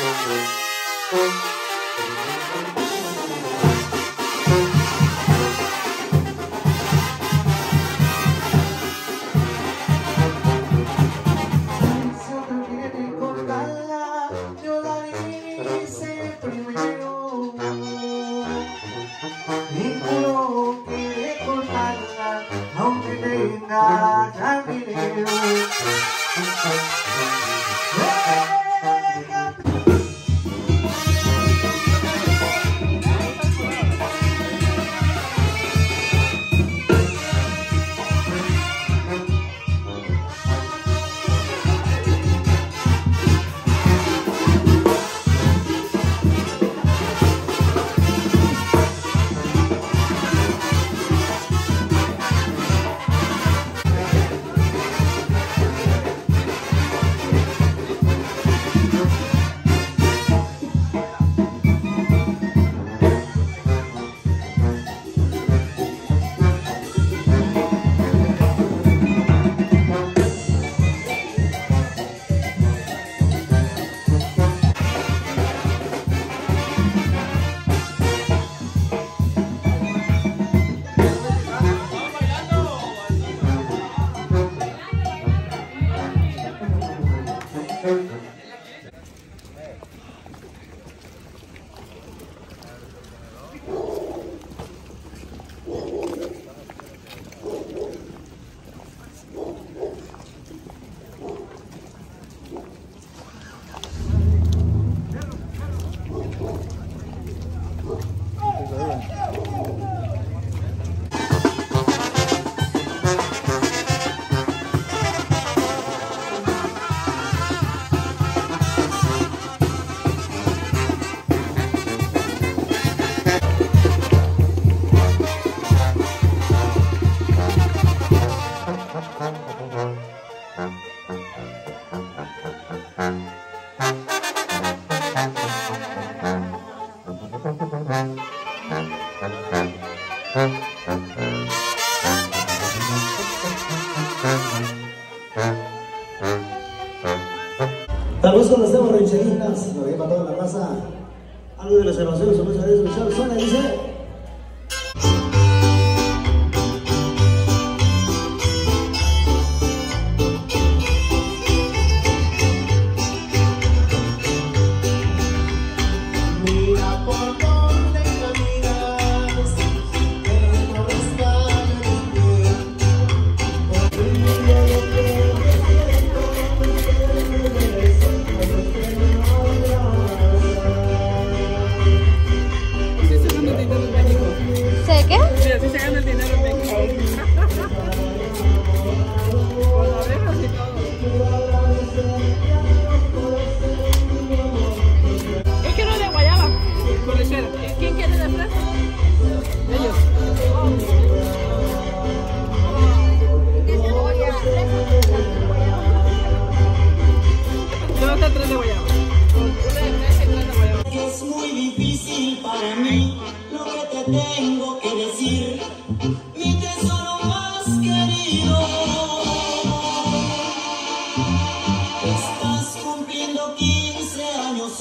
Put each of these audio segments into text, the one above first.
Música reservaciones o mesas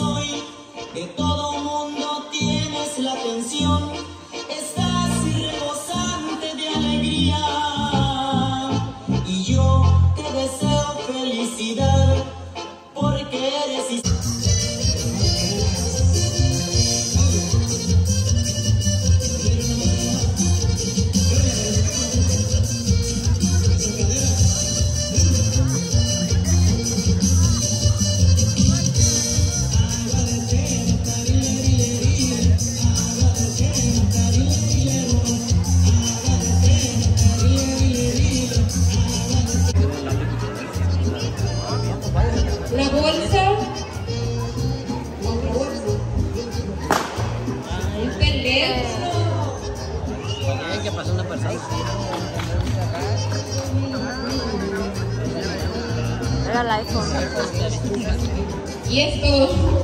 hoy de todo mundo tienes la atención. al iPhone. Y esto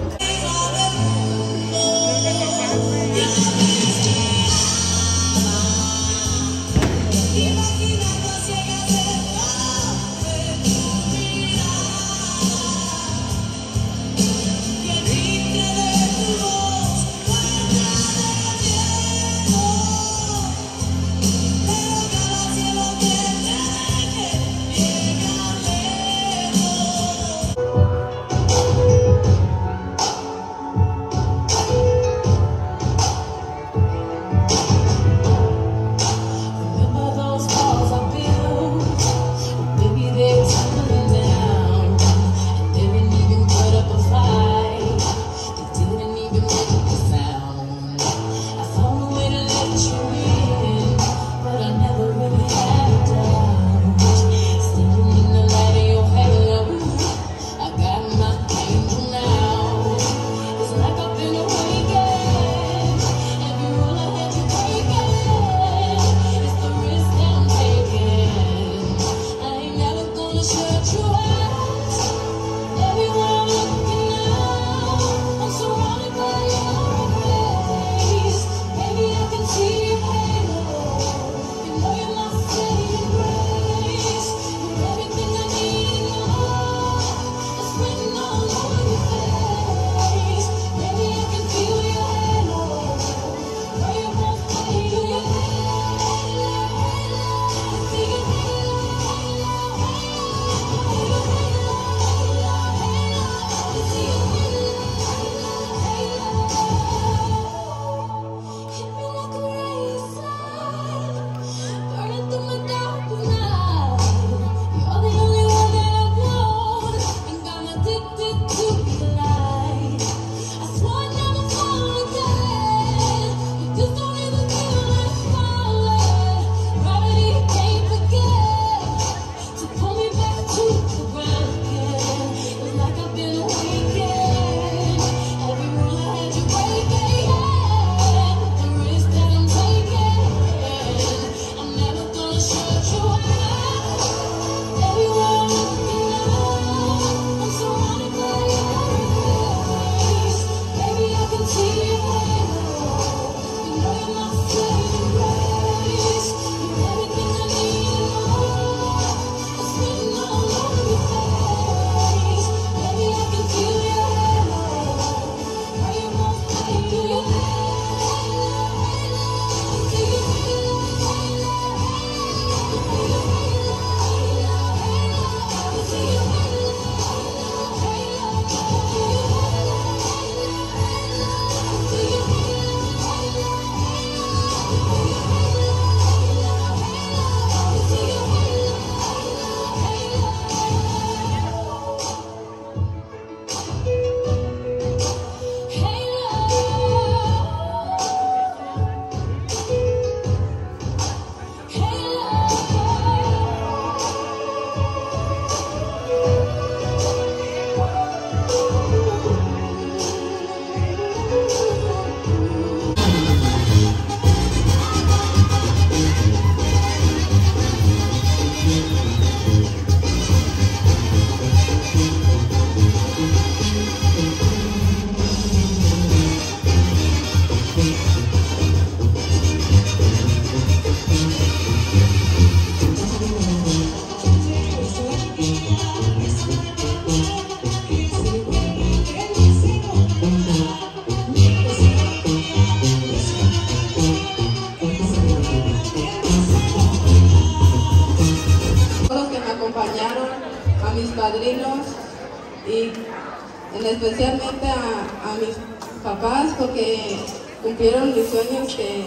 papás porque cumplieron mis sueños que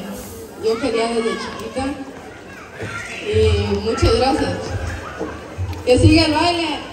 yo quería desde chiquita. Y muchas gracias. Que siga el baile.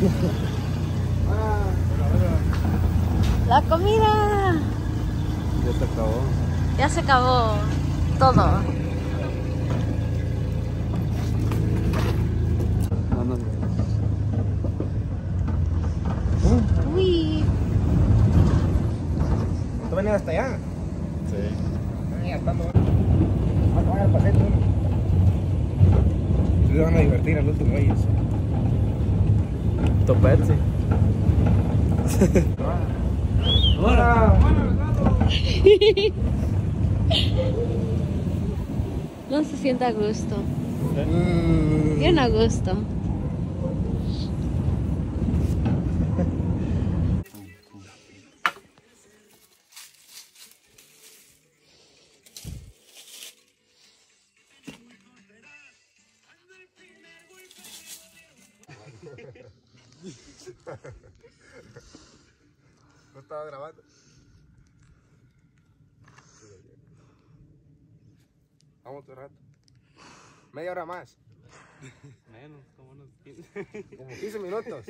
La comida. Ya se acabó. Ya se acabó todo. Uy. ¿Tú venías hasta allá? Sí. Ya estando. Vamos a tomar el paseo. Se van a divertir al último ellos. Topete. ¡Hola! No se siente a gusto. Bien a gusto. Estaba grabando. Vamos otro rato. Media hora más. Menos, como unos 15. Como 15 minutos.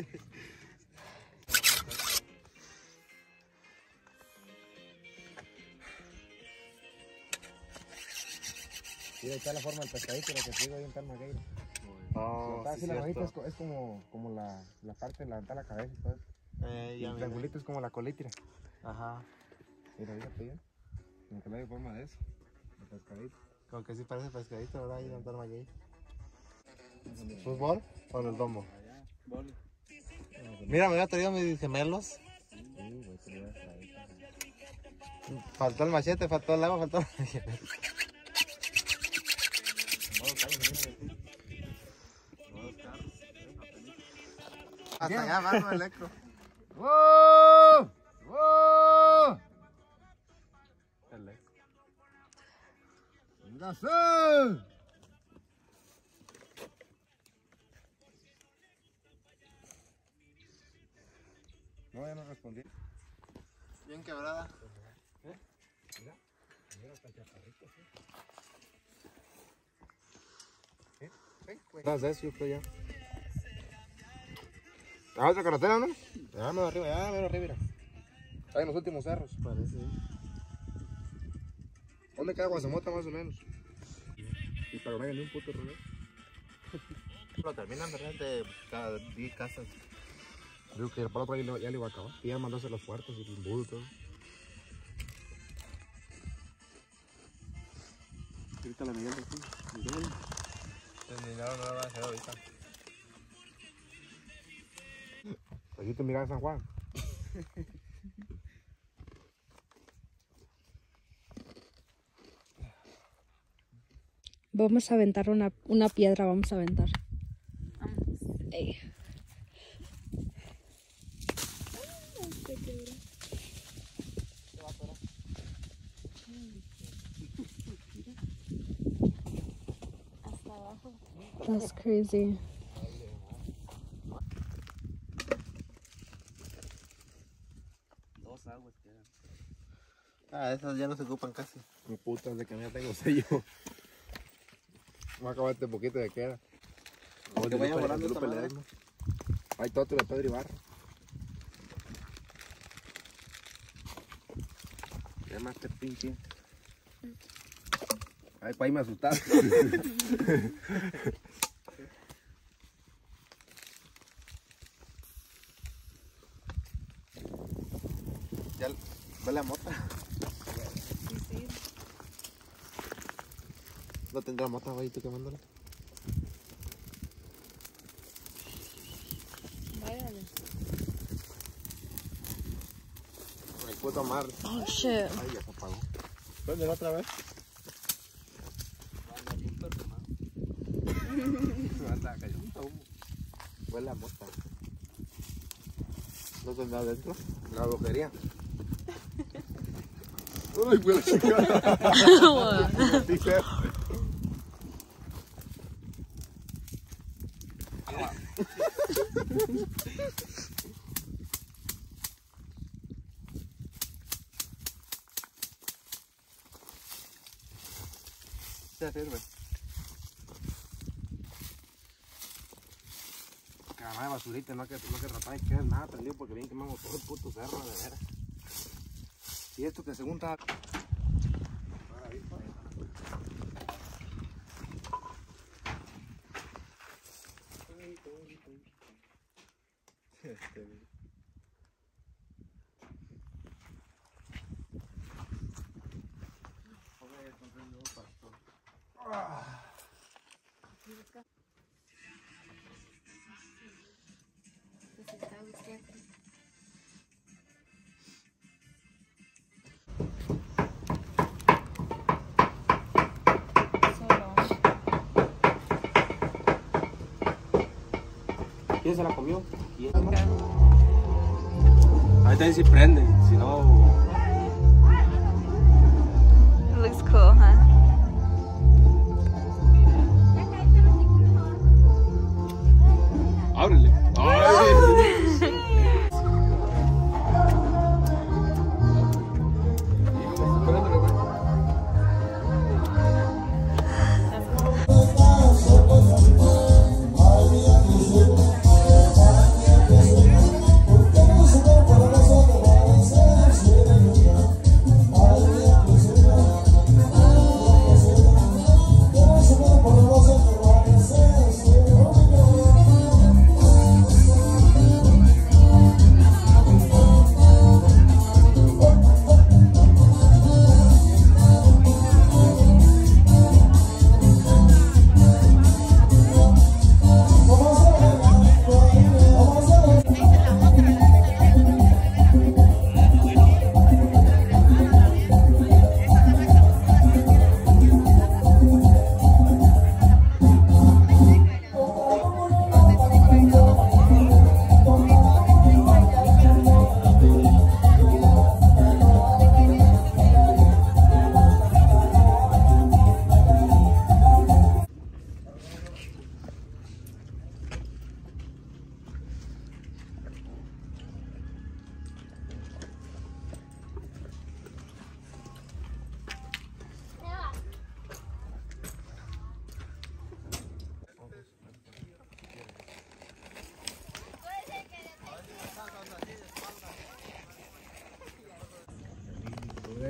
Mira, está la forma del pescadito, lo que te digo ahí en Talmagueira. No, Está sí, la es, co- es como, como la, la parte de levantar la cabeza y todo eso. Eh, ya el miré. triangulito es como la colitra. Ajá. Mira, fíjate bien. Como que le hay forma de eso. El pescadito. Como que sí parece pescadito, ¿verdad? Ahí en el Maguey. ¿Fútbol o en el domo? Mira, me había traído mis gemelos. Faltó el machete, faltó el agua, faltó el machete. Hasta allá abajo el eco. No, ya no respondí. Bien quebrada. Tras de eso, yo creo ya. ¿A otra carretera, no? Ya, menos arriba, ya, menos arriba, mira. Está en los últimos cerros. Parece. ¿Dónde queda Guasamota más o menos? Y para que no haya ni un puto rollo. Lo terminan de repente cada 10 casas. Digo que para otro ya, le- ya le iba a acabar. Y ya mandó a hacer los puertos y el embudo y todo. Ahorita la Miguel aquí. Miguel. El dinero no lo va a hacer ahorita. Aquí te miras San Juan. Vamos a aventar una, una piedra, vamos a aventar. Ey. That's crazy. Esas ya no se ocupan casi. Mi puta, de que ya tengo sello. Voy a acabar este poquito de queda. Como que vaya volando esta madre. Hay todo de Pedro Ibarra. ¿Qué más te pinche? Ay, pa' ahí me asustaste. Ya ve la mota. No tendrá mota, güey, tú quemándolo. El puto mar. Oh shit. Ay, ya se apagó. ¿Dónde la otra vez? Huele a mota. ¿No tendrá adentro? La brujería. Ay, güey, la chingada. No que, no que tratar de que nada prendido porque bien quemamos todo el puto cerro, de veras. Y esto que según está... ¿Quién se la comió? ¿Quién? Ahí también si prende, si no... It looks cool, huh?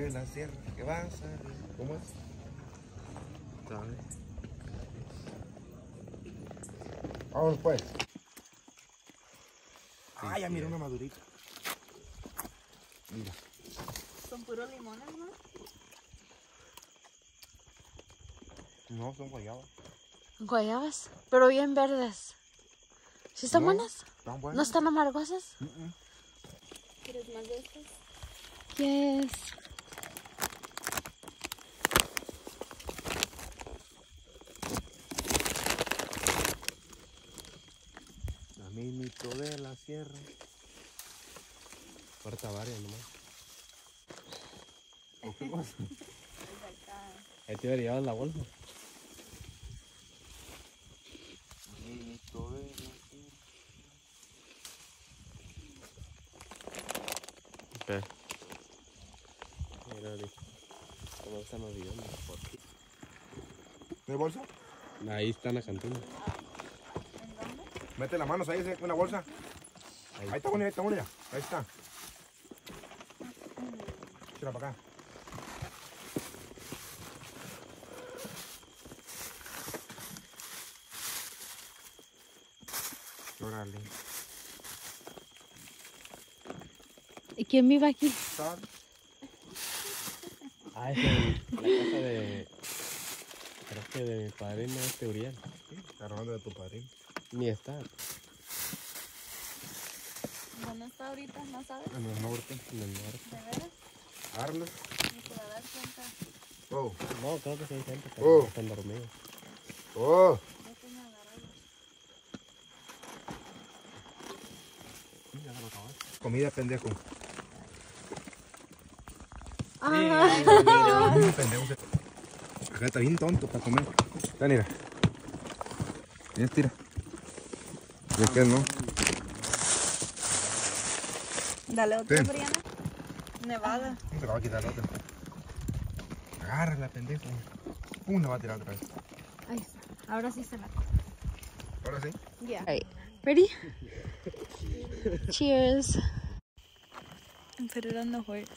De la sierra que va a salir. ¿Cómo es? Vámonos pues. Ah, ya mira una madurita. Mira. Son puros limones, ¿no? No, son guayabas. Guayabas, pero bien verdes. ¿Sí están No, buenas? Están buenas. ¿No están amargosas? ¿Quieres más de estas? Yes. La sierra. Falta varias nomás. ¿O qué pasa? Ahí te hubiera llevado la bolsa. La. Mira, ahorita. ¿Cómo están los videos? ¿No hay bolsa? Ahí está en la cantina. Mete las manos ahí, en una bolsa. Ahí, está una, ahí está una ya. Ahí está. Tira para acá. Órale. ¿Y quién vive aquí? Está. Ah, es la casa de. Creo que de mi padrino, este Uriel. Está robando de tu padrino. Ni está. ¿Dónde está ahorita? ¿No sabes? En el norte. En el norte. ¿De veras? Arles. Ni se va a dar cuenta. Oh. No, creo que sí hay gente. que Oh. Están dormidos. Oh. Comida, pendejo. pendejo. Acá está bien tonto para comer. Está, mira. Mira, tira. ¿De qué no? Dale otra, Sí. Briana. Nevada. No te la va a quitar la otra. Agárrala, pendejo. Pum, la va a tirar otra vez. Ahí está. Ahora sí se la. Ahora sí. Yeah. Alright. Ready? Cheers. And put it on the horse.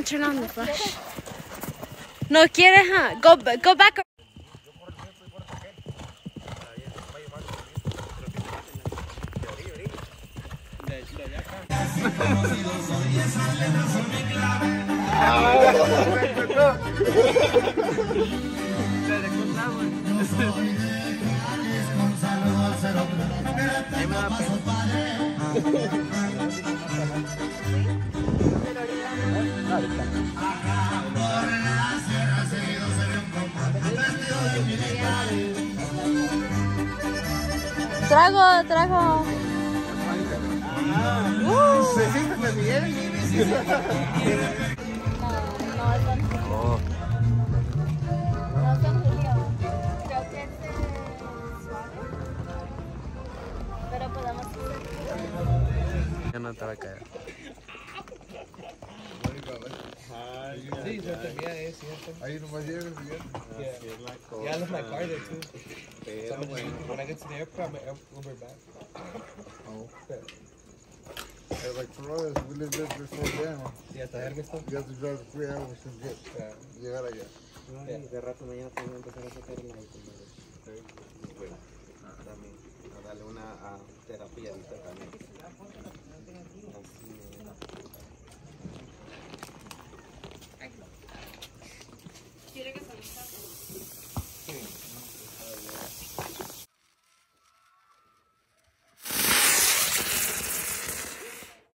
Even turn on the flash. No quiere, huh? Go, ba- go back. Trago, trago. Oh. No es Don Julio. Creo que es de suave. Pero podemos Ya no te va a caer. Sí, se tenía es cierto. Ahí nomás. Yeah, I left my car there too. So I'm gonna, when I get to the airport, I'm gonna Uber back. Oh. Yeah, like for us, we there them. Y hasta. You have to drive three hours to get llegar allá. De rato mañana tengo que empezar a sacar el auto. Bueno, también a darle una a terapia ahorita también.